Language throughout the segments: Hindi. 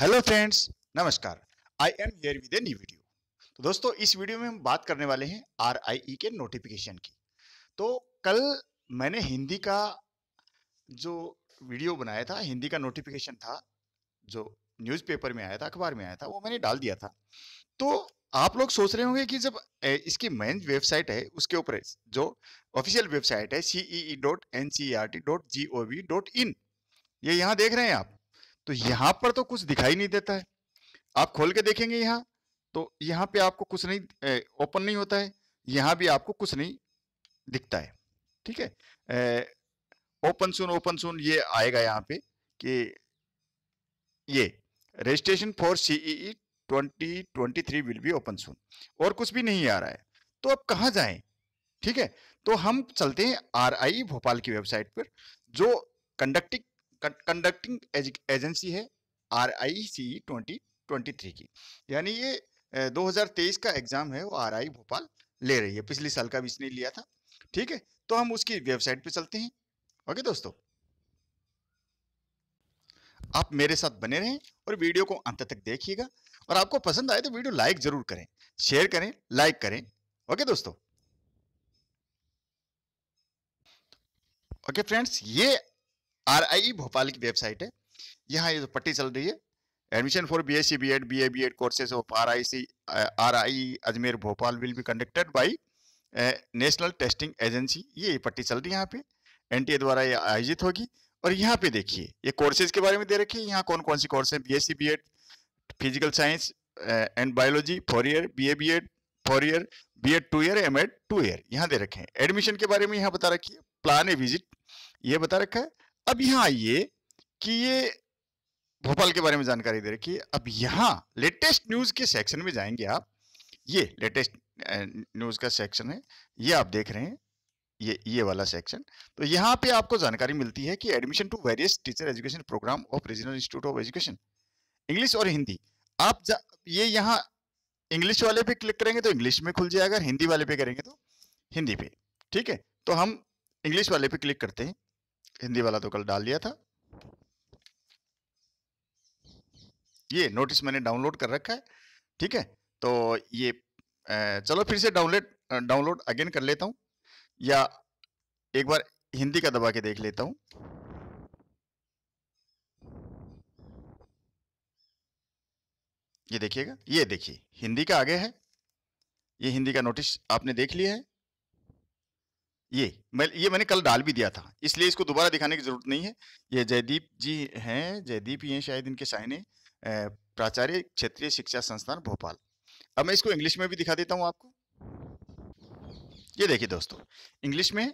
हेलो फ्रेंड्स नमस्कार। I am here with a new video तो दोस्तों, इस वीडियो में हम बात करने वाले हैं ई के नोटिफिकेशन की। तो कल मैंने हिंदी का जो वीडियो बनाया था, हिंदी का नोटिफिकेशन था, जो न्यूज़पेपर में आया था, अखबार में आया था, वो मैंने डाल दिया था। तो आप लोग सोच रहे होंगे कि जब इसकी मेन वेबसाइट है, उसके ऊपर जो ऑफिशियल वेबसाइट है C E dot N C R T dot G O V dot in ये यहाँ देख रहे हैं आप। तो यहाँ पर तो कुछ दिखाई नहीं देता है। आप खोल के देखेंगे यहाँ तो यहाँ पे आपको कुछ नहीं ओपन नहीं होता है, यहाँ भी आपको कुछ नहीं दिखता है, ठीक है? ओपन सुन ओपन सुन ये आएगा यहाँ पे कि ये registration for C E twenty twenty three will be open soon और कुछ भी नहीं आ रहा है। तो अब कहाँ जाए, ठीक है? तो हम चलते हैं आर आई भोपाल की वेबसाइट पर, जो कंडक्टिंग कंडक्टिंग एजेंसी है R I C twenty twenty three की। यानी ये 2023 का एग्ज़ाम है, वो आर आई भोपाल ले रही है। पिछले साल का भी इसने लिया था। ठीक है तो हम उसकी वेबसाइट पे चलते हैं। ओके दोस्तों? आप मेरे साथ बने रहें और वीडियो को अंत तक देखिएगा। और आपको पसंद आए तो वीडियो लाइक ज़रूर करें, शेयर करें, लाइक करें। ओके दोस्तों? ओके फ्रेंड्स, ये आर आई भोपाल की वेबसाइट है। यहाँ ये जो पट्टी चल रही है admission for B S C B Ed B A B Ed courses of R I C R I Ajmer, Bhopal will be conducted by national testing agency ये पट्टी चल रही है यहाँ पे। एनटीए द्वारा ये आयोजित होगी। और यहाँ पे देखिए, ये कोर्सेज के बारे में दे रखी है। यहाँ कौन कौन सी कोर्स है? B S C B Ed physical science and biology four year B A B Ed four year B Ed two year M Ed two year यहाँ दे रखे हैं। एडमिशन के बारे में यहाँ बता रखी है। प्लान ए विज़िट ये बता रखा है। अब यहाँ आइए कि ये भोपाल के बारे में जानकारी दे रखी है अब यहाँ लेटेस्ट न्यूज़ के सेक्शन में जाएँगे आप। ये लेटेस्ट न्यूज़ का सेक्शन है। ये आप देख रहे हैं, ये ये वाला सेक्शन तो यहाँ पे आपको जानकारी मिलती है कि admission to various teacher education programme of regional institute of education English और हिंदी आप ये यहाँ इंग्लिश वाले पे क्लिक करेंगे तो इंग्लिश में खुल जाएगा हिंदी वाले पे करेंगे तो हिंदी पे। ठीक है? तो हम इंग्लिश वाले पे क्लिक करते हैं। हिंदी वाला तो कल डाल दिया था। ये नोटिस मैंने डाउनलोड कर रखा है, ठीक है? तो ये चलो फिर से डाउनलोड डाउनलोड अगेन कर लेता हूँ, या एक बार हिंदी का दबा के देख लेता हूँ। ये देखिएगा, ये देखिए, हिंदी का आगे है, ये हिंदी का नोटिस आपने देख लिया है। ये, मैं, ये मैंने कल डाल भी दिया था, इसलिए इसको दोबारा दिखाने की ज़रूरत नहीं है। ये जयदीप जी हैं, जयदीप ही हैं शायद इनके साइने प्राचार्य क्षेत्रीय शिक्षा संस्थान भोपाल। अब मैं इसको इंग्लिश में भी दिखा देता हूँ आपको। ये देखिए दोस्तों, इंग्लिश में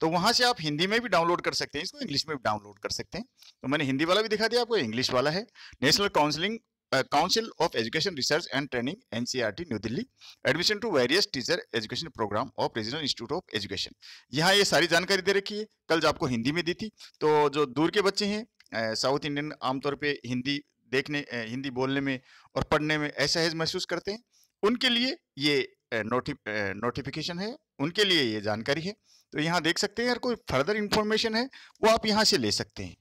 तो वहाँ से आप हिंदी में भी डाउनलोड कर सकते हैं, इसको इंग्लिश में भी डाउनलोड कर सकते हैं। तो मैंने हिंदी वाला भी दिखा दिया आपको इंग्लिश वाला है। National counselling council of education research and training NCERT new Delhi admission to various teacher education programme of regional institute of education यहाँ ये सारी जानकारी दे रखी है। कल जो आपको हिंदी में दी थी तो जो दूर के बच्चे हैं साउथ इंडियन आमतौर पर हिंदी देखने हिंदी बोलने में और पढ़ने में असहज महसूस करते हैं। उनके लिए ये नोटि नोटिफिकेशन है। उनके लिए ये जानकारी है। तो यहाँ देख सकते हैं, अगर कोई फर्दर इंफॉर्मेशन है, वो आप यहाँ से ले सकते हैं।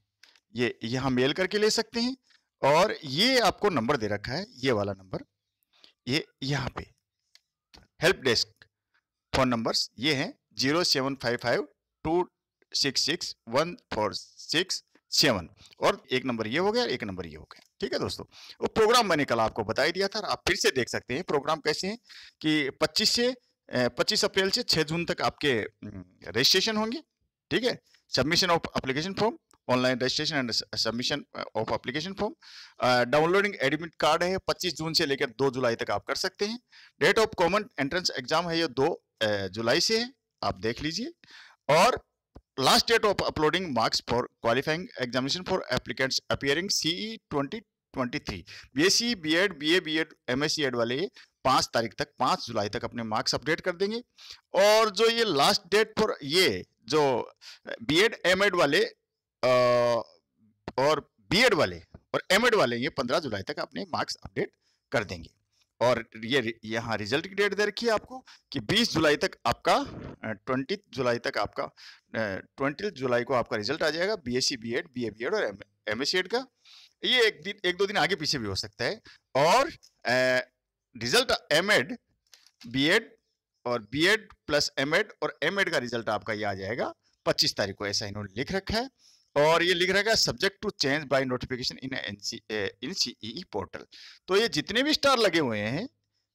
ये, यहाँ मेल करके ले सकते हैं। और ये आपको नंबर दे रखा है, ये वाला नंबर, ये यहाँ पे। हेल्प डेस्क, फ़ोन नंबर्स, ये हैं zero seven five five two six six one four six seven. और एक नंबर ये हो गया, एक नंबर ये हो गया। ठीक है दोस्तों? वो प्रोग्राम मैंने कल आपको बता ही दिया था, आप फिर से देख सकते हैं, प्रोग्राम कैसे हैं कि 25 से 25 अप्रैल से 6 जून तक आपके रजिस्ट्रेशन होंगे। ठीक है? Submission of application form online registration and submission of application form downloading admit card है 25 जून से लेकर 2 जुलाई तक आप कर सकते हैं। Date of common entrance exam है, ये 2 जुलाई से है, आप देख लीजिए। और last date of uploading marks for qualifying examination for applicants appearing C E twenty twenty three B S C B Ed B A B Ed M S C Ed वाले पाँच तारीख तक, पाँच जुलाई तक अपने मार्क्स अपडेट कर देंगे। और जो ये लास्ट डेट फॉर ये, जो बी एड एम एड वाले और बीएड वाले और एमएड वाले, ये 15 जुलाई तक अपने मार्क्स अपडेट कर देंगे। और ये यहाँ रिज़ल्ट की डेट दे रखी है आपको कि 20 जुलाई तक आपका ट्वेंटी जुलाई तक आपका ट्वेंटी जुलाई को आपका रिज़ल्ट आ जाएगा B S C B Ed B A B Ed और एम एस का। ये एक दिन, एक दो दिन आगे पीछे भी हो सकता है। और result M Ed B Ed और B Ed plus M Ed और एम एड का रिज़ल्ट आपका ये आ जाएगा, पच्चीस तारीख को, ऐसा इन्होंने लिख रखा है। और ये लिख है subject to change by notification in in C E portal तो ये जितने भी स्टार लगे हुए हैं,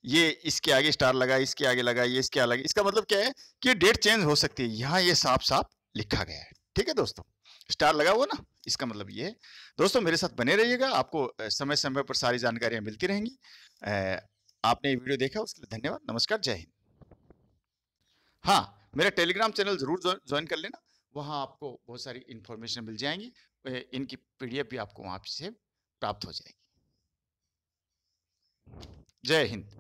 ये इसके आगे स्टार लगा इसके आगे लगा ये इसके आगे इसका मतलब क्या है कि डेट चेंज हो सकती है। यहाँ ये साफ़ साफ़ लिखा गया है। ठीक है दोस्तों? स्टार लगा हुआ ना? इसका मतलब ये है। दोस्तों, मेरे साथ बने रहिएगा। आपको समय समय पर सारी जानकारियाँ मिलती रहेंगी। आपने ये वीडियो देखा, उसके लिए धन्यवाद। नमस्कार, जय हिंद। हाँ मेरा टेलीग्राम चैनल ज़रूर ज्वाइन कर लेना। वहाँ आपको बहुत सारी इन्फॉर्मेशन मिल जाएँगी इनकी पीडीएफ भी आपको वहाँ से प्राप्त हो जाएगी। जय हिंद।